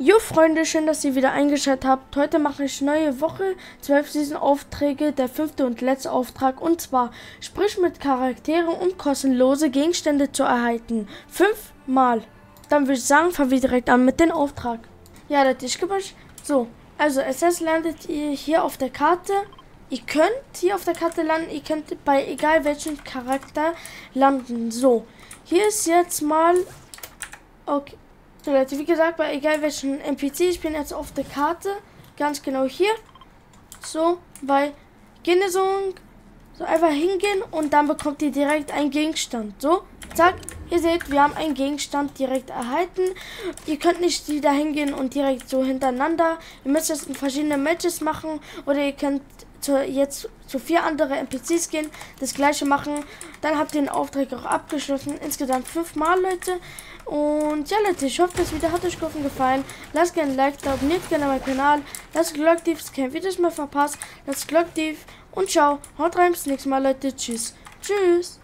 Jo Freunde, schön, dass ihr wieder eingeschaltet habt. Heute mache ich neue Woche, 12 Season Aufträge, der fünfte und letzte Auftrag und zwar sprich mit Charakteren um kostenlose Gegenstände zu erhalten. Fünfmal. Dann würde ich sagen, fangen wir direkt an mit dem Auftrag. Ja, das ist euch. So, also als erstes landet ihr hier auf der Karte. Ihr könnt hier auf der Karte landen, ihr könnt bei egal welchem Charakter landen. So, hier ist jetzt mal... Okay. So Leute, wie gesagt, bei egal welchen NPC, ich bin jetzt auf der Karte, ganz genau hier. So, bei Genesung, so einfach hingehen und dann bekommt ihr direkt einen Gegenstand. So, zack, ihr seht, wir haben einen Gegenstand direkt erhalten. Ihr könnt nicht da hingehen und direkt so hintereinander. Ihr müsst in verschiedene Matches machen oder ihr könnt zu, jetzt zu vier andere NPCs gehen, das gleiche machen. Dann habt ihr den Auftrag auch abgeschlossen. Insgesamt fünfmal, Leute. Und ja, Leute, ich hoffe, das Video hat euch gefallen. Lasst gerne ein Like da, abonniert gerne meinen Kanal. Lasst Glock tief, dass kein Videos mehr verpasst. Lasst Glock tief und ciao. Haut rein, bis nächstes Mal, Leute. Tschüss. Tschüss.